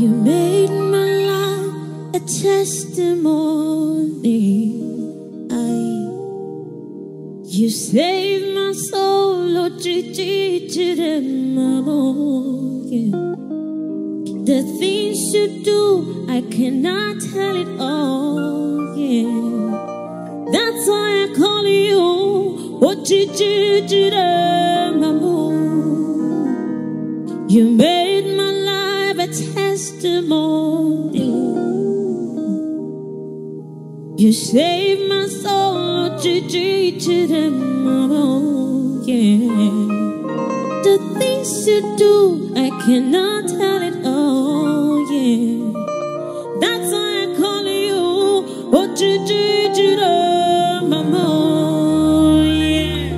You made my life a testimony. I, you saved my soul, yeah. The things you do, I cannot tell it all, yeah. That's why I call you, oh, Gigi, You made You saved my soul, Gigi, yeah. The things you do, I cannot tell it all, yeah. That's why I call you, oh, Gigi, mama, yeah.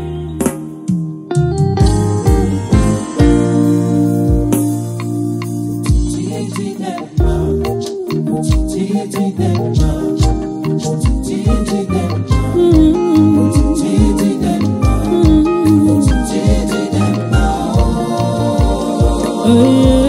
Hey!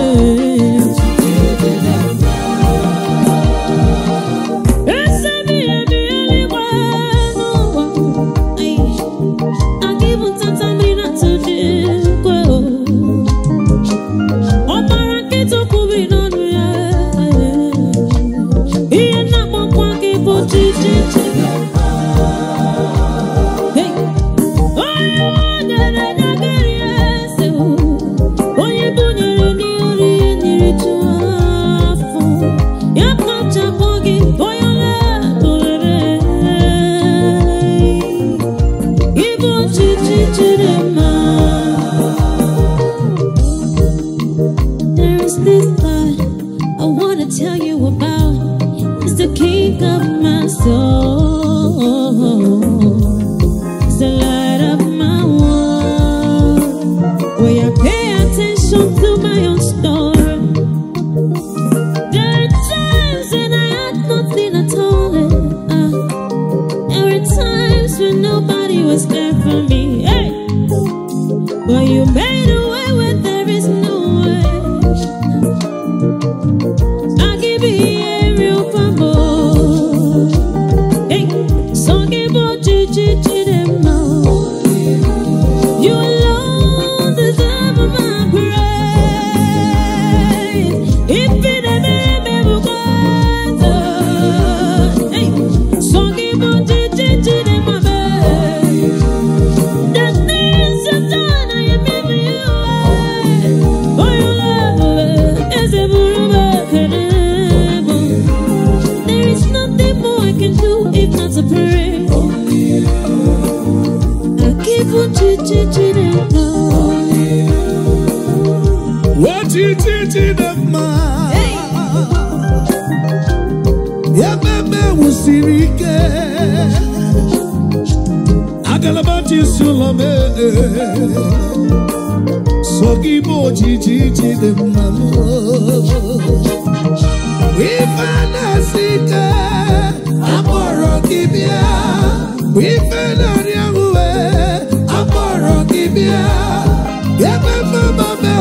Wachititi dị mma mmemme wusiri ike so ojiji ji mma m ebe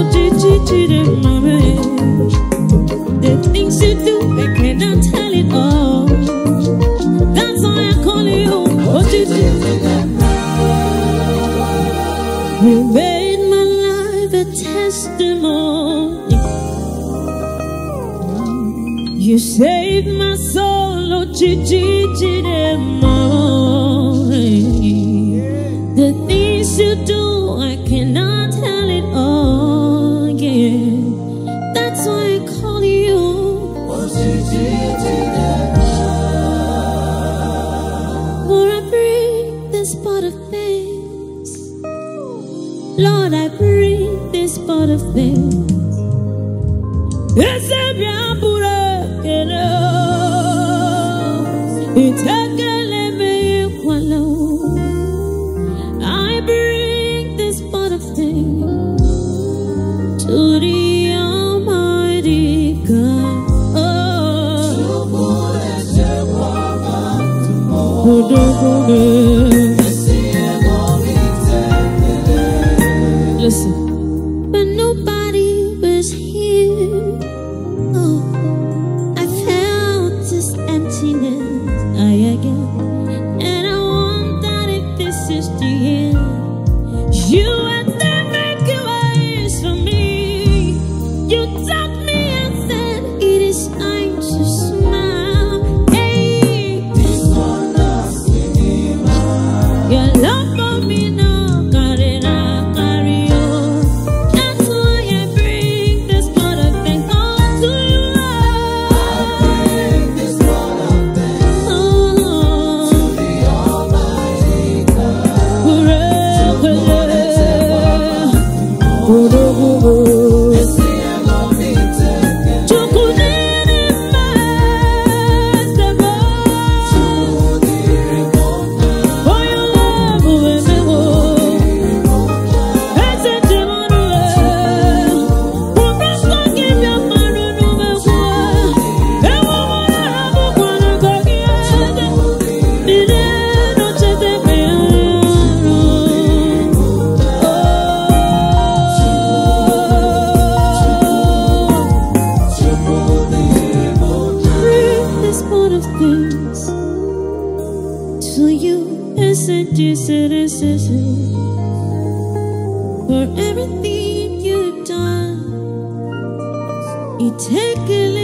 ojiji Chineke. The things you do, I cannot tell it all. That's why I call you Ojiji. You made my life a testimony. You saved my soul, Ojiji. The things this pot of things Lord, I bring this pot of thanks. Ese bien puro que no. Itekele me kwalo. I bring this pot of things to the Almighty God. Oh. disse: to you. Is, it is. For everything you've done, you take a